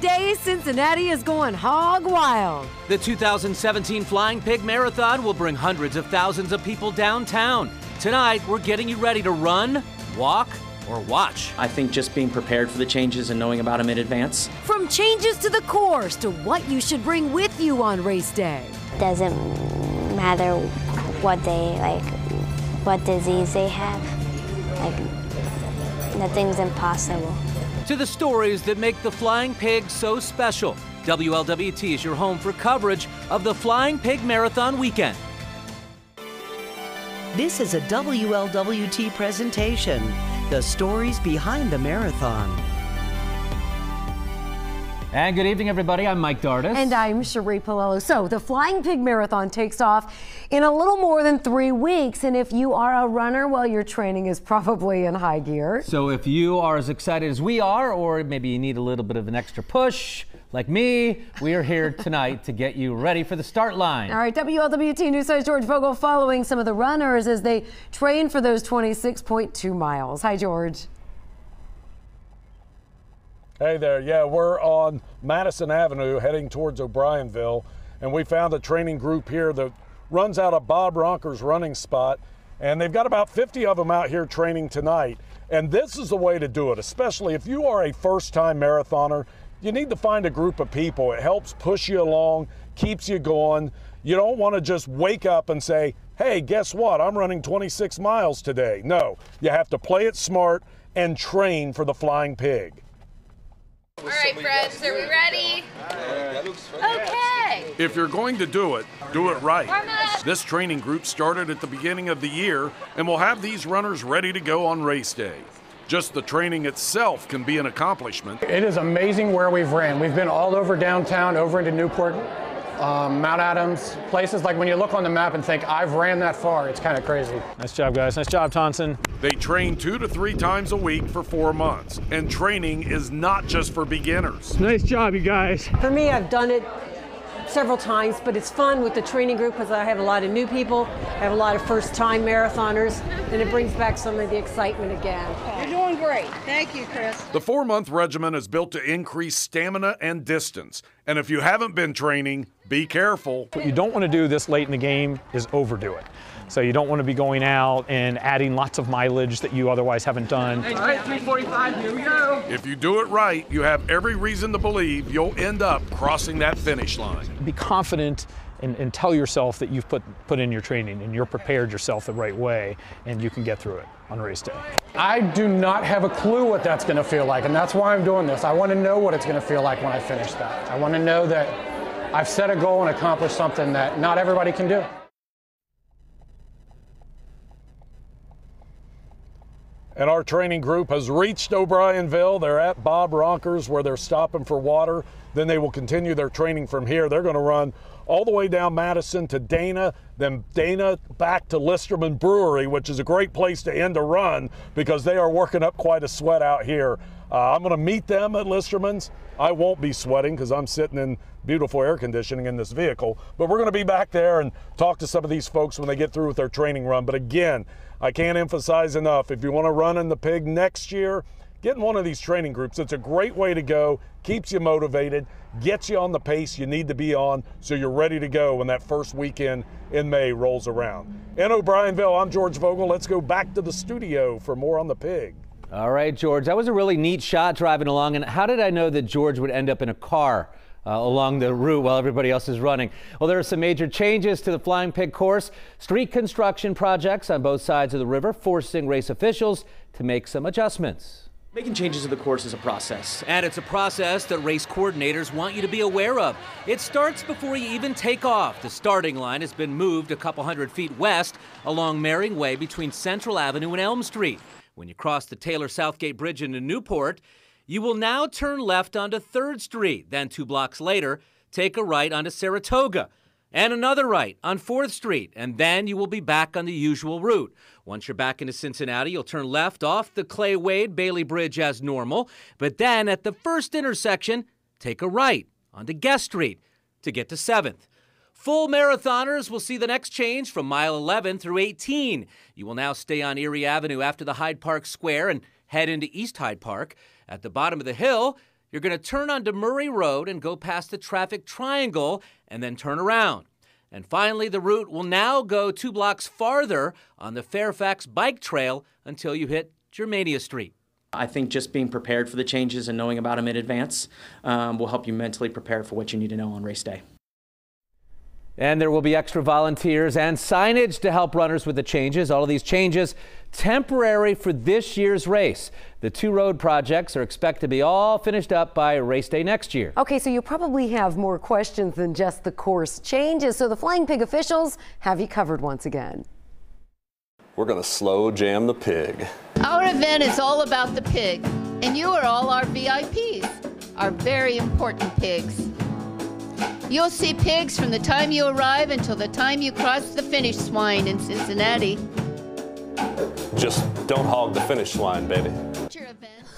day, Cincinnati is going hog wild. The 2017 Flying Pig Marathon will bring hundreds of thousands of people downtown. Tonight, we're getting you ready to run, walk, or watch. I think just being prepared for the changes and knowing about them in advance. From changes to the course to what you should bring with you on race day. Doesn't matter what they like, what disease they have. Like, nothing's impossible. To the stories that make the Flying Pig so special. WLWT is your home for coverage of the Flying Pig Marathon weekend. This is a WLWT presentation. The stories behind the marathon. And good evening, everybody. I'm Mike Dardis. And I'm Sheree Paolello. So, the Flying Pig Marathon takes off in a little more than three weeks. And if you are a runner, well, your training is probably in high gear. So, if you are as excited as we are, or maybe you need a little bit of an extra push, like me, we are here tonight to get you ready for the start line. All right, WLWT News Host George Vogel following some of the runners as they train for those 26.2 miles. Hi, George. Hey there, yeah, we're on Madison Avenue heading towards O'Bryonville, and we found a training group here that runs out of Bob Roncker's running spot, and they've got about 50 of them out here training tonight. And this is the way to do it, especially if you are a first time marathoner. You need to find a group of people. It helps push you along, keeps you going. You don't want to just wake up and say, hey, guess what? I'm running 26 miles today. No, you have to play it smart and train for the flying pig. All right, friends, are we ready? Okay. If you're going to do it, do it right. This training group started at the beginning of the year and will have these runners ready to go on race day. Just the training itself can be an accomplishment. It is amazing where we've ran. We've been all over downtown, over into Newport, um, Mount Adams, places like when you look on the map and think, I've ran that far, it's kind of crazy. Nice job, guys. Nice job, Tonson. They train two to three times a week for four months, and training is not just for beginners. Nice job, you guys. For me, I've done it several times, but it's fun with the training group because I have a lot of new people, I have a lot of first time marathoners, and it brings back some of the excitement again. You're doing great. Thank you, Chris. The four month regimen is built to increase stamina and distance. And if you haven't been training, be careful. What you don't want to do this late in the game is overdo it. So you don't want to be going out and adding lots of mileage that you otherwise haven't done. All right, 345, here we go. If you do it right, you have every reason to believe you'll end up crossing that finish line. Be confident and, and tell yourself that you've put, put in your training and you're prepared yourself the right way and you can get through it on race day. I do not have a clue what that's going to feel like, and that's why I'm doing this. I want to know what it's going to feel like when I finish that. I want to know that I've set a goal and accomplished something that not everybody can do. And our training group has reached O'Bryonville. They're at Bob Roncker's where they're stopping for water. Then they will continue their training from here. They're going to run all the way down Madison to Dana, then Dana back to Listermann Brewery, which is a great place to end a run because they are working up quite a sweat out here. Uh, I'm going to meet them at Listermann's. I won't be sweating because I'm sitting in beautiful air conditioning in this vehicle, but we're going to be back there and talk to some of these folks when they get through with their training run. But again, I can't emphasize enough if you want to run in the pig next year, get in one of these training groups. It's a great way to go, keeps you motivated, gets you on the pace you need to be on so you're ready to go when that first weekend in May rolls around. In O'Bryonville, I'm George Vogel. Let's go back to the studio for more on the pig. All right, George, that was a really neat shot driving along. And how did I know that George would end up in a car? Uh, along the route while everybody else is running. Well, there are some major changes to the Flying Pig course. Street construction projects on both sides of the river, forcing race officials to make some adjustments. Making changes to the course is a process. And it's a process that race coordinators want you to be aware of. It starts before you even take off. The starting line has been moved a couple hundred feet west along Mehring Way between Central Avenue and Elm Street. When you cross the Taylor Southgate Bridge into Newport, you will now turn left onto 3rd Street. Then, two blocks later, take a right onto Saratoga and another right on 4th Street. And then you will be back on the usual route. Once you're back into Cincinnati, you'll turn left off the Clay Wade Bailey Bridge as normal. But then at the first intersection, take a right onto Gest Street to get to 7th. Full marathoners will see the next change from mile 11 through 18. You will now stay on Erie Avenue after the Hyde Park Square and head into East Hyde Park. At the bottom of the hill, You're going to turn onto Murray Road and go past the traffic triangle and then turn around. And finally, the route will now go two blocks farther on the Fairfax Bike Trail until you hit Germania Street. I think just being prepared for the changes and knowing about them in advance um, will help you mentally prepare for what you need to know on race day. And there will be extra volunteers and signage to help runners with the changes. All of these changes temporary for this year's race. The two road projects are expected to be all finished up by race day next year. Okay, so you probably have more questions than just the course changes. So the Flying Pig officials have you covered once again. We're going to slow jam the pig. Our event is all about the pig, and you are all our VIPs, our very important pigs. You'll see pigs from the time you arrive until the time you cross the finish line in Cincinnati. Just don't hog the finish line, baby.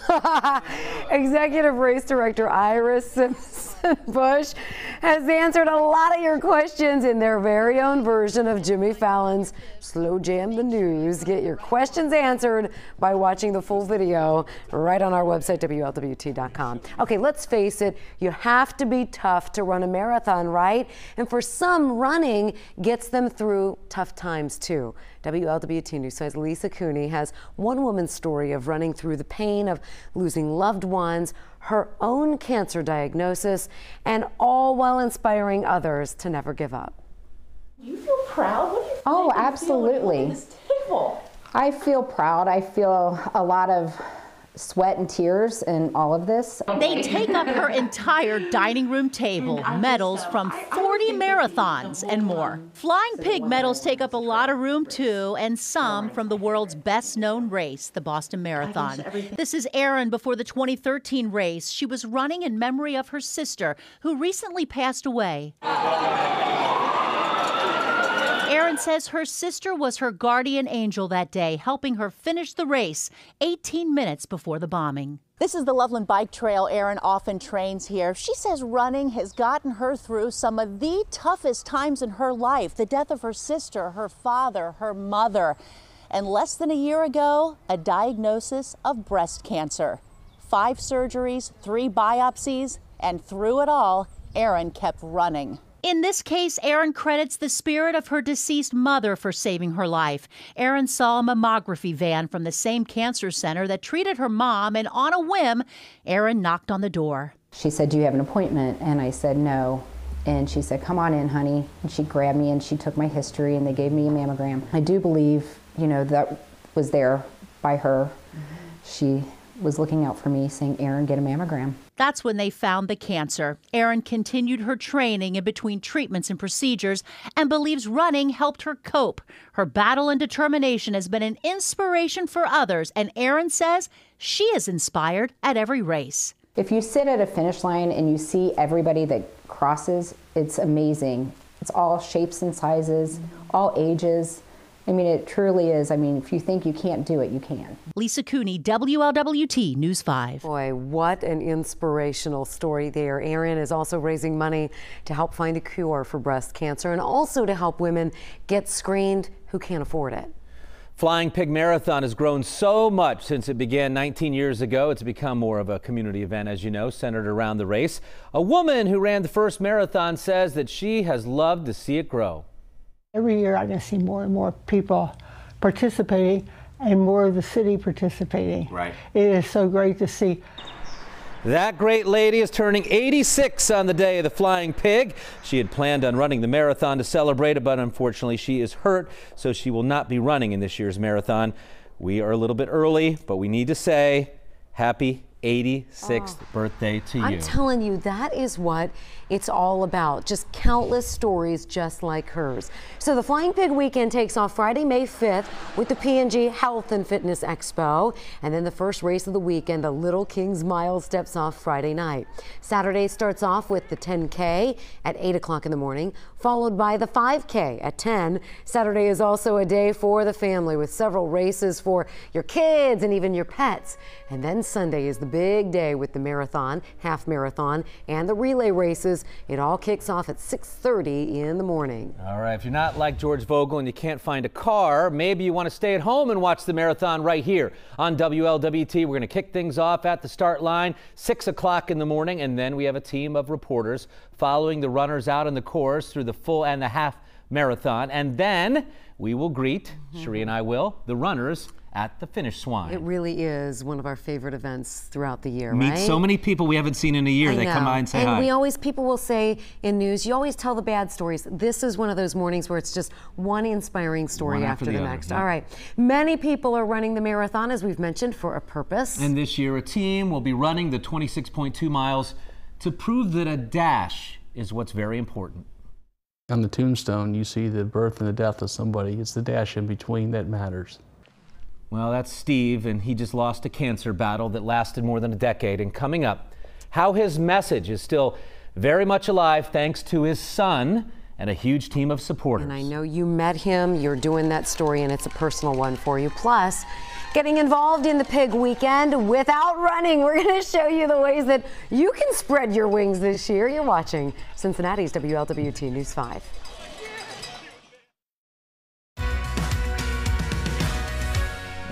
Executive Race Director Iris Simpson Bush has answered a lot of your questions in their very own version of Jimmy Fallon's Slow Jam the News. Get your questions answered by watching the full video right on our website, WLWT.com. Okay, let's face it, you have to be tough to run a marathon, right? And for some, running gets them through tough times too. WLWT News says Lisa Cooney has one woman's story of running through the pain of losing loved ones, her own cancer diagnosis, and all while inspiring others to never give up. You feel proud? What do you oh, absolutely. I feel proud. I feel a lot of sweat and tears and all of this. They take up her entire dining room table, medals from 40 marathons and more. Flying Pig medals take up a lot of room too, and some from the world's best known race, the Boston Marathon. This is Erin before the 2013 race. She was running in memory of her sister, who recently passed away. Says her sister was her guardian angel that day, helping her finish the race 18 minutes before the bombing. This is the Loveland Bike Trail Erin often trains here. She says running has gotten her through some of the toughest times in her life the death of her sister, her father, her mother, and less than a year ago, a diagnosis of breast cancer. Five surgeries, three biopsies, and through it all, Erin kept running. In this case, Erin credits the spirit of her deceased mother for saving her life. Erin saw a mammography van from the same cancer center that treated her mom, and on a whim, Erin knocked on the door. She said, Do you have an appointment? And I said, No. And she said, Come on in, honey. And she grabbed me and she took my history and they gave me a mammogram. I do believe, you know, that was there by her. Mm-hmm. She was looking out for me, saying, Erin, get a mammogram. That's when they found the cancer. Erin continued her training in between treatments and procedures and believes running helped her cope. Her battle and determination has been an inspiration for others, and Erin says she is inspired at every race. If you sit at a finish line and you see everybody that crosses, it's amazing. It's all shapes and sizes, all ages. I mean, it truly is. I mean, if you think you can't do it, you can. Lisa Cooney, WLWT News 5. Boy, what an inspirational story there. Erin is also raising money to help find a cure for breast cancer and also to help women get screened who can't afford it. Flying Pig Marathon has grown so much since it began 19 years ago. It's become more of a community event, as you know, centered around the race. A woman who ran the first marathon says that she has loved to see it grow. Every year I just see more and more people participating and more of the city participating. Right. It is so great to see. That great lady is turning 86 on the day of the Flying Pig. She had planned on running the marathon to celebrate it, but unfortunately she is hurt, so she will not be running in this year's marathon. We are a little bit early, but we need to say happy 86th oh, birthday to you. I'm telling you, that is what it's all about. Just countless stories just like hers. So the Flying Pig Weekend takes off Friday, May 5th with the P&G Health and Fitness Expo. And then the first race of the weekend, the Little Kings Mile, steps off Friday night. Saturday starts off with the 10K at 8 o'clock in the morning, followed by the 5K at 10. Saturday is also a day for the family with several races for your kids and even your pets. And then Sunday is the big day with the marathon, half marathon, and the relay races it all kicks off at 6:30 in the morning. All right, if you're not like George Vogel and you can't find a car, maybe you want to stay at home and watch the marathon right here on WLWT. We're going to kick things off at the start line, 6 o'clock in the morning, and then we have a team of reporters following the runners out in the course through the full and the half marathon. And then we will greet, mm-hmm. Sheree and I will, the runners at the finish swine. It really is one of our favorite events throughout the year, Meet right? so many people we haven't seen in a year. I they know. come by and say and hi. we always, people will say in news, you always tell the bad stories. This is one of those mornings where it's just one inspiring story one after, after, the, the, next. Other, All right. Many people are running the marathon, as we've mentioned, for a purpose. And this year, a team will be running the 26.2 miles to prove that a dash is what's very important. On the tombstone, you see the birth and the death of somebody. It's the dash in between that matters. Well, that's Steve, and he just lost a cancer battle that lasted more than a decade. And coming up, how his message is still very much alive thanks to his son and a huge team of supporters. And I know you met him, you're doing that story, and it's a personal one for you. Plus, getting involved in the pig weekend without running. We're going to show you the ways that you can spread your wings this year. You're watching Cincinnati's WLWT News 5.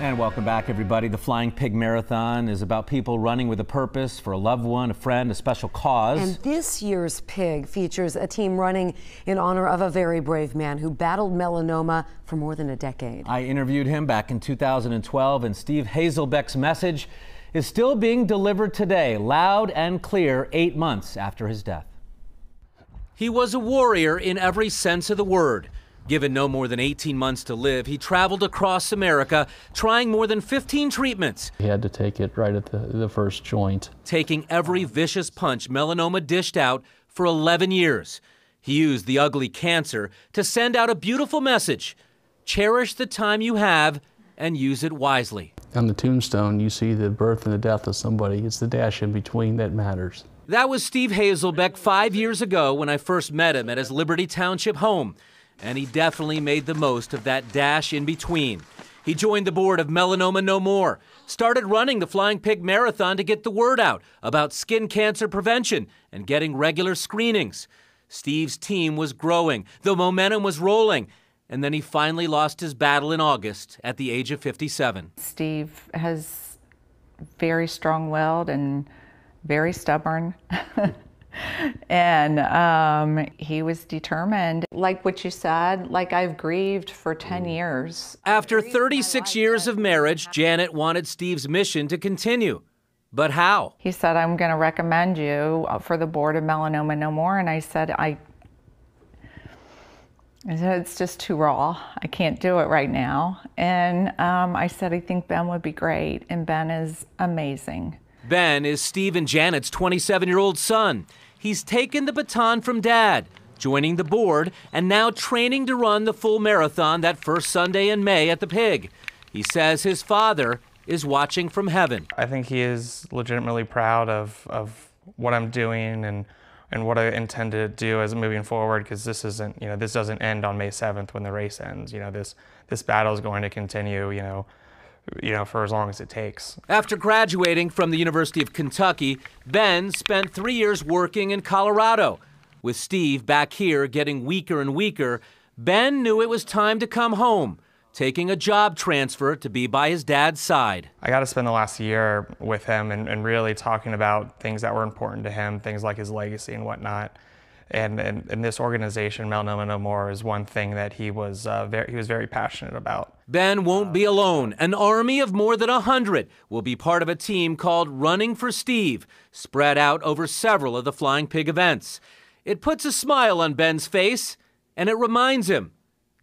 And welcome back, everybody. The Flying Pig Marathon is about people running with a purpose for a loved one, a friend, a special cause. And this year's pig features a team running in honor of a very brave man who battled melanoma for more than a decade. I interviewed him back in 2012, and Steve Hazelbeck's message is still being delivered today, loud and clear, eight months after his death. He was a warrior in every sense of the word. Given no more than 18 months to live, he traveled across America trying more than 15 treatments. He had to take it right at the, the first joint. Taking every vicious punch melanoma dished out for 11 years. He used the ugly cancer to send out a beautiful message cherish the time you have and use it wisely. On the tombstone, you see the birth and the death of somebody. It's the dash in between that matters. That was Steve Hazelbeck five years ago when I first met him at his Liberty Township home and he definitely made the most of that dash in between. He joined the board of Melanoma No More, started running the Flying Pig Marathon to get the word out about skin cancer prevention and getting regular screenings. Steve's team was growing, the momentum was rolling, and then he finally lost his battle in August at the age of 57. Steve has very strong-willed and very stubborn. and um, he was determined. Like what you said, like I've grieved for 10 years. After 36 years of marriage, Janet wanted Steve's mission to continue. But how? He said, I'm going to recommend you for the board of Melanoma No More. And I said, I, I said, it's just too raw. I can't do it right now. And um, I said, I think Ben would be great. And Ben is amazing. Ben is Steve and Janet's 27 year old son. He's taken the baton from dad, joining the board, and now training to run the full marathon that first Sunday in May at the Pig. He says his father is watching from heaven. I think he is legitimately proud of, of what I'm doing and and what I intend to do as moving forward because this isn't you know this doesn't end on May 7th when the race ends you know this this battle is going to continue you know you know, for as long as it takes. After graduating from the University of Kentucky, Ben spent three years working in Colorado. With Steve back here getting weaker and weaker, Ben knew it was time to come home, taking a job transfer to be by his dad's side. I got to spend the last year with him and, and really talking about things that were important to him, things like his legacy and whatnot. And, and, and, this organization, Melanoma No More, is one thing that he was uh, very, he was very passionate about. Ben won't be alone. An army of more than a hundred will be part of a team called Running for Steve, spread out over several of the Flying Pig events. It puts a smile on Ben's face, and it reminds him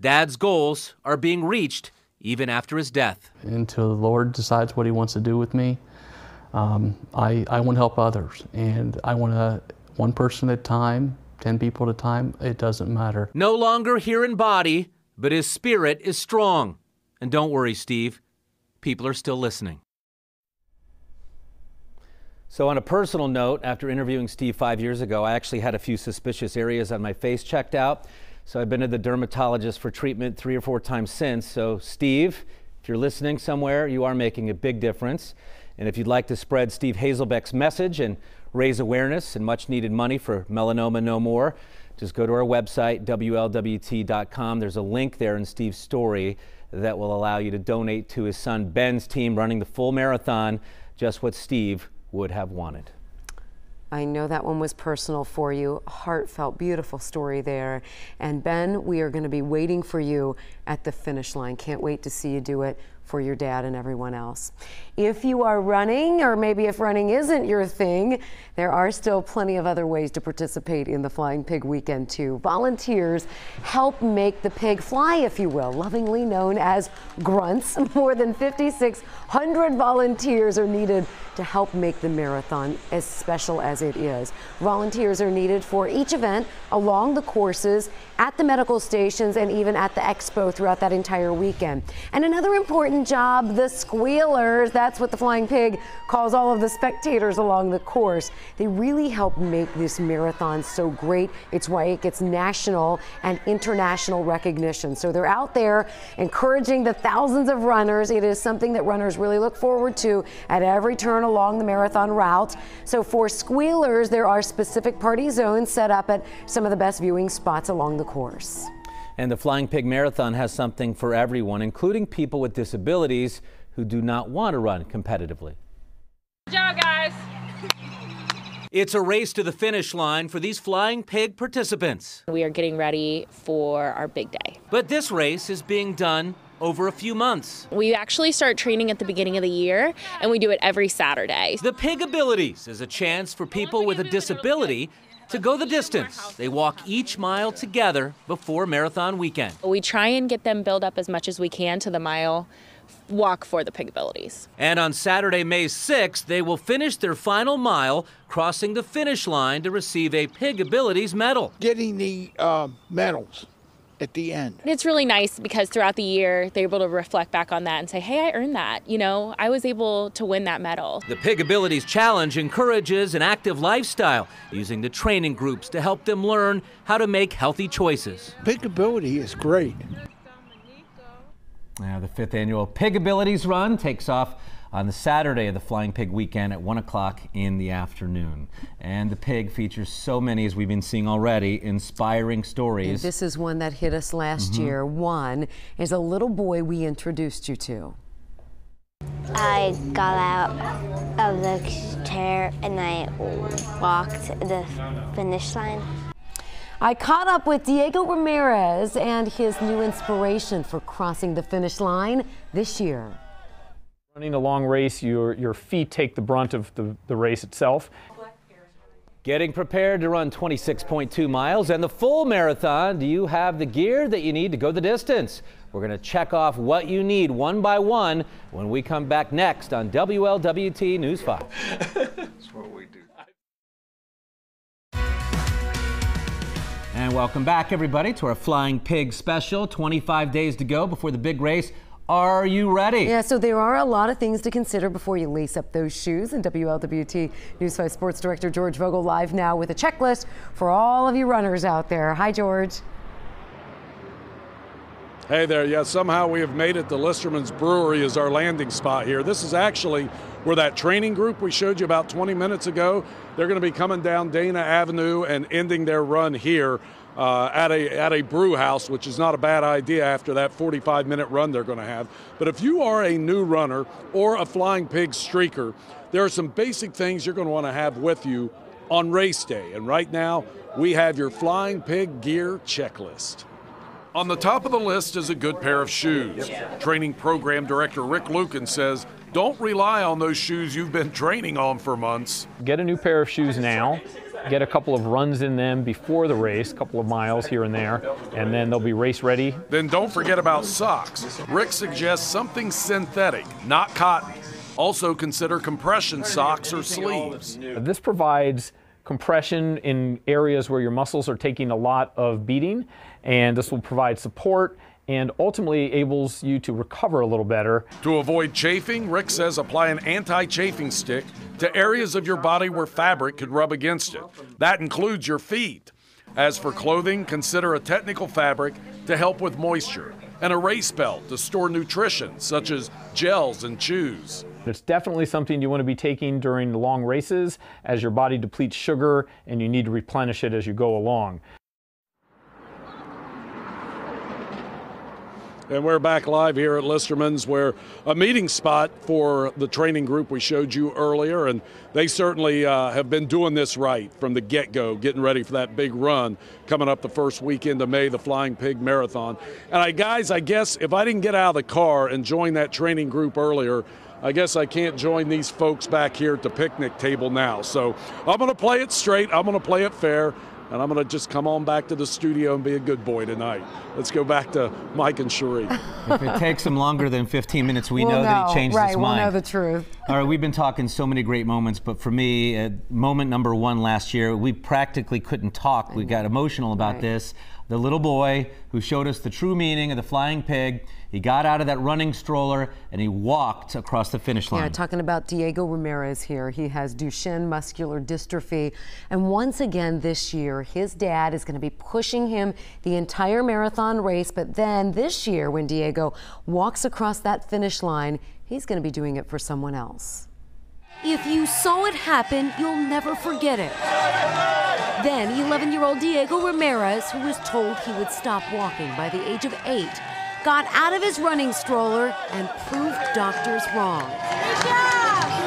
Dad's goals are being reached even after his death. Until the Lord decides what He wants to do with me, um, I, I want to help others, and I want to one person at a time 10 people at a time, it doesn't matter. No longer here in body, but his spirit is strong. And don't worry, Steve, people are still listening. So, on a personal note, after interviewing Steve five years ago, I actually had a few suspicious areas on my face checked out. So, I've been to the dermatologist for treatment three or four times since. So, Steve, if you're listening somewhere, you are making a big difference. And if you'd like to spread Steve Hazelbeck's message and raise awareness and much needed money for Melanoma No More, just go to our website, WLWT.com. There's a link there in Steve's story that will allow you to donate to his son Ben's team running the full marathon, just what Steve would have wanted. I know that one was personal for you. Heartfelt, beautiful story there. And Ben, we are going to be waiting for you at the finish line. Can't wait to see you do it for your dad and everyone else. If you are running, or maybe if running isn't your thing, there are still plenty of other ways to participate in the Flying Pig Weekend too. Volunteers help make the pig fly, if you will, lovingly known as grunts. More than 5,600 volunteers are needed to help make the marathon as special as it is. Volunteers are needed for each event along the courses, at the medical stations, and even at the expo throughout that entire weekend. And another important job, the squealers. That's what the Flying Pig calls all of the spectators along the course. They really help make this marathon so great. It's why it gets national and international recognition. So they're out there encouraging the thousands of runners. It is something that runners really look forward to at every turn along the marathon route. So for squealers, there are specific party zones set up at some of the best viewing spots along the course. And the Flying Pig Marathon has something for everyone, including people with disabilities who do not want to run competitively. Good job, guys. It's a race to the finish line for these Flying Pig participants. We are getting ready for our big day. But this race is being done over a few months. We actually start training at the beginning of the year and we do it every Saturday. The Pig Abilities is a chance for people with a disability to go the distance. They walk each mile together before marathon weekend. We try and get them built up as much as we can to the mile walk for the pig abilities. And on Saturday, May 6th, they will finish their final mile, crossing the finish line to receive a Pig Abilities medal. Getting the uh, medals at the end. It's really nice because throughout the year they're able to reflect back on that and say, hey, I earned that. You know, I was able to win that medal. The Pig Abilities Challenge encourages an active lifestyle, using the training groups to help them learn how to make healthy choices. Pig Ability is great. Now, the fifth annual Pig Abilities Run takes off on the Saturday of the Flying Pig weekend at 1 o'clock in the afternoon. And the pig features so many, as we've been seeing already, inspiring stories. This is one that hit us last Mhm. year. One is a little boy we introduced you to. I got out of the chair and I walked the finish line. I caught up with Diego Ramirez and his new inspiration for crossing the finish line this year. Running a long race, your, your feet take the brunt of the, the race itself. Getting prepared to run 26.2 miles and the full marathon. Do you have the gear that you need to go the distance? We're going to check off what you need one by one when we come back next on WLWT News 5. That's what we do. And welcome back, everybody, to our Flying Pig special. 25 days to go before the big race. Are you ready? Yeah, so there are a lot of things to consider before you lace up those shoes. And WLWT News 5 Sports Director George Vogel live now with a checklist for all of you runners out there. Hi, George. Hey there, yeah, somehow we have made it. The Listermann's Brewery is our landing spot here. This is actually where that training group we showed you about 20 minutes ago, they're going to be coming down Dana Avenue and ending their run here uh, at, a, at a brew house, which is not a bad idea after that 45 minute run they're going to have. But if you are a new runner or a Flying Pig streaker, there are some basic things you're going to want to have with you on race day. And right now, we have your Flying Pig gear checklist. On the top of the list is a good pair of shoes. Training program director Rick Lucan says, don't rely on those shoes you've been training on for months. Get a new pair of shoes now. Get a couple of runs in them before the race, a couple of miles here and there, and then they'll be race ready. Then don't forget about socks. Rick suggests something synthetic, not cotton. Also consider compression socks or sleeves. This provides compression in areas where your muscles are taking a lot of beating, and this will provide support and ultimately enables you to recover a little better. To avoid chafing, Rick says apply an anti chafing stick to areas of your body where fabric could rub against it. That includes your feet. As for clothing, consider a technical fabric to help with moisture, and a race belt to store nutrition, such as gels and chews. It's definitely something you want to be taking during long races as your body depletes sugar and you need to replenish it as you go along. And we're back live here at Listermann's, where a meeting spot for the training group we showed you earlier. And they certainly uh, have been doing this right from the get go, getting ready for that big run coming up the first weekend of May, the Flying Pig Marathon. And I, guys, I guess if I didn't get out of the car and join that training group earlier, I guess I can't join these folks back here at the picnic table now. So I'm going to play it straight, I'm going to play it fair and I'm going to just come on back to the studio and be a good boy tonight. Let's go back to Mike and Sheree. if it takes him longer than 15 minutes, we we'll know, know, that he changed right, his mind. Right, We'll know the truth. All right, we've been talking so many great moments, but for me, uh, moment number one last year, we practically couldn't talk. We got emotional about right. this. The little boy who showed us the true meaning of the flying pig. He got out of that running stroller and he walked across the finish line. Yeah, talking about Diego Ramirez here. He has Duchenne muscular dystrophy. And once again this year, his dad is going to be pushing him the entire marathon race. But then this year, when Diego walks across that finish line, he's going to be doing it for someone else. If you saw it happen, you'll never forget it. Then, 11 year old Diego Ramirez, who was told he would stop walking by the age of eight, got out of his running stroller and proved doctors wrong.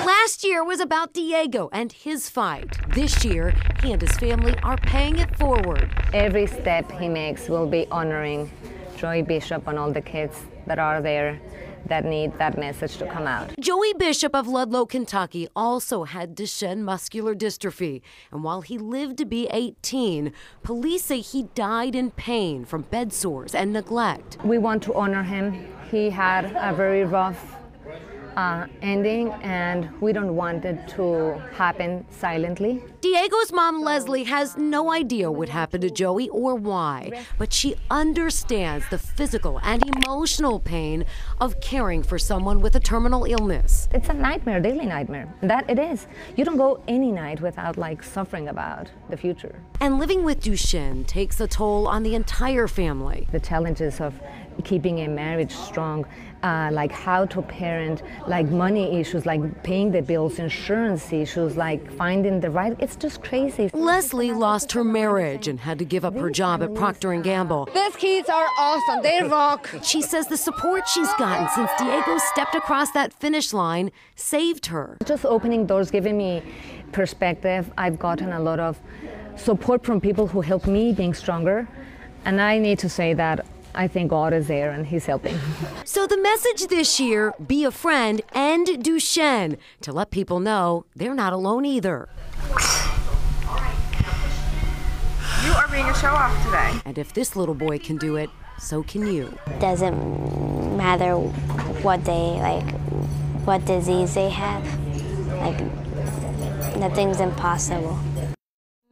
Last year was about Diego and his fight. This year, he and his family are paying it forward. Every step he makes will be honoring Joey Bishop and all the kids that are there that need that message to come out. Joey Bishop of Ludlow, Kentucky also had Duchenne muscular dystrophy. And while he lived to be 18, police say he died in pain from bed sores and neglect. We want to honor him. He had a very rough uh, ending, and we don't want it to happen silently. Diego's mom, Leslie, has no idea what happened to Joey or why, but she understands the physical and emotional pain of caring for someone with a terminal illness. It's a nightmare, daily nightmare. That it is. You don't go any night without like suffering about the future. And living with Duchenne takes a toll on the entire family. The challenges of keeping a marriage strong, uh, like how to parent, like money issues, like paying the bills, insurance issues, like finding the right. It's just crazy. Leslie lost her marriage and had to give up her job at Procter and Gamble. These kids are awesome. They rock. She says the support she's gotten since Diego stepped across that finish line saved her. Just opening doors, giving me perspective. I've gotten a lot of support from people who helped me being stronger. And I need to say that I think God is there and He's helping. So the message this year be a friend and Duchenne to let people know they're not alone either. You are being a show off today. And if this little boy can do it, so can you. Doesn't matter what they like, what disease they have. Like, nothing's impossible.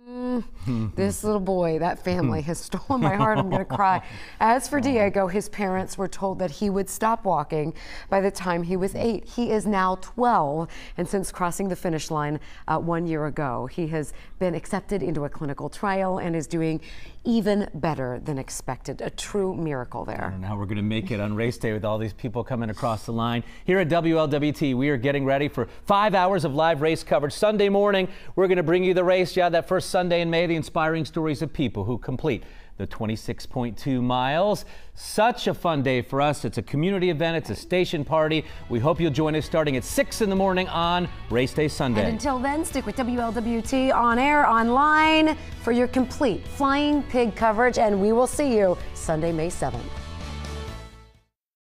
Mm, this little boy, that family has stolen my heart. I'm going to cry. As for Diego, his parents were told that he would stop walking by the time he was eight. He is now 12, and since crossing the finish line uh, one year ago, he has been accepted into a clinical trial and is doing even better than expected. A true miracle there. And now we're going to make it on race day with all these people coming across the line. Here at WLWT, we are getting ready for five hours of live race coverage. Sunday morning, we're going to bring you the race. Yeah, that first Sunday in May, the inspiring stories of people who complete the 26.2 miles. Such a fun day for us. It's a community event, it's a station party. We hope you'll join us starting at 6 in the morning on Race Day Sunday. And until then, stick with WLWT on air, online for your complete Flying Pig coverage, and we will see you Sunday, May 7th.